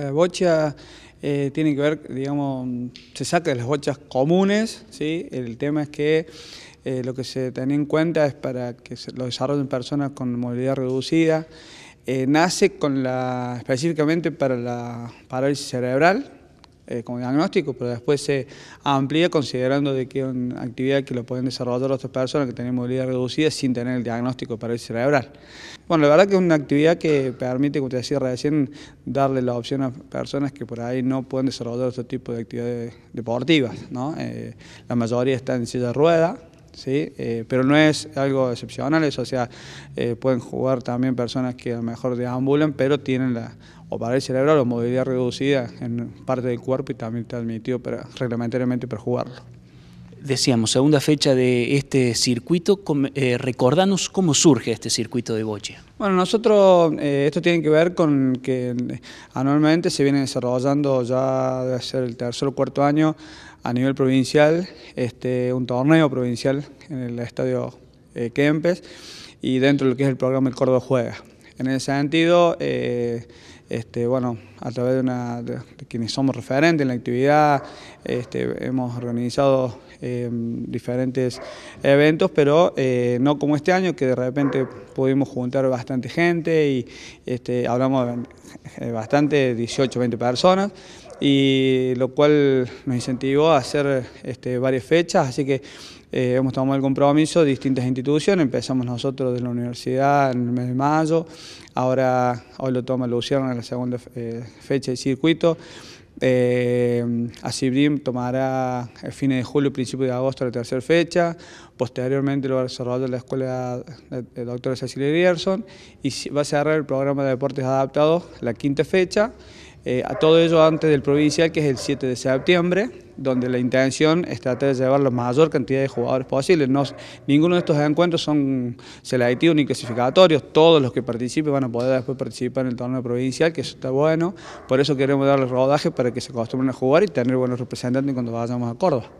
La bocha eh, tiene que ver, digamos, se saca de las bochas comunes, ¿sí? el tema es que eh, lo que se tiene en cuenta es para que lo desarrollen personas con movilidad reducida, eh, nace con la, específicamente para la parálisis cerebral, eh, como diagnóstico, pero después se amplía considerando de que es una actividad que lo pueden desarrollar otras personas que tienen movilidad reducida sin tener el diagnóstico para el cerebral. Bueno, la verdad que es una actividad que permite, como te decía recién, darle la opción a personas que por ahí no pueden desarrollar otro tipo de actividades deportivas. ¿no? Eh, la mayoría está en silla de rueda, ¿sí? Eh, pero no es algo excepcional, eso, o sea, eh, pueden jugar también personas que a lo mejor deambulan, pero tienen la o para el cerebral o movilidad reducida en parte del cuerpo y también está admitido para, reglamentariamente para jugarlo. Decíamos, segunda fecha de este circuito, eh, recordanos cómo surge este circuito de boche. Bueno, nosotros, eh, esto tiene que ver con que anualmente se viene desarrollando ya debe ser el tercer o cuarto año a nivel provincial, este, un torneo provincial en el estadio eh, Kempes y dentro de lo que es el programa El Córdoba Juega. En ese sentido, eh, este, bueno, a través de, una, de, quienes somos referentes en la actividad, este, hemos organizado eh, diferentes eventos, pero eh, no como este año, que de repente pudimos juntar bastante gente y este, hablamos bastante, 18, 20 personas, y lo cual nos incentivó a hacer este, varias fechas, así que eh, hemos tomado el compromiso de distintas instituciones, empezamos nosotros de la universidad en el mes de mayo, ahora hoy lo toma Luciano en la segunda eh, fecha del circuito, eh, Asibrim tomará a fines de julio, principio de agosto la tercera fecha, posteriormente lo va a desarrollar la escuela de doctora Cecilia Grierson y va a cerrar el programa de deportes adaptados la quinta fecha, eh, a todo ello antes del provincial, que es el 7 de septiembre, donde la intención es tratar de llevar la mayor cantidad de jugadores posible. No, ninguno de estos encuentros son selectivos ni clasificatorios, todos los que participen van a poder después participar en el torneo provincial, que eso está bueno, por eso queremos darle rodaje para que se acostumbren a jugar y tener buenos representantes cuando vayamos a Córdoba.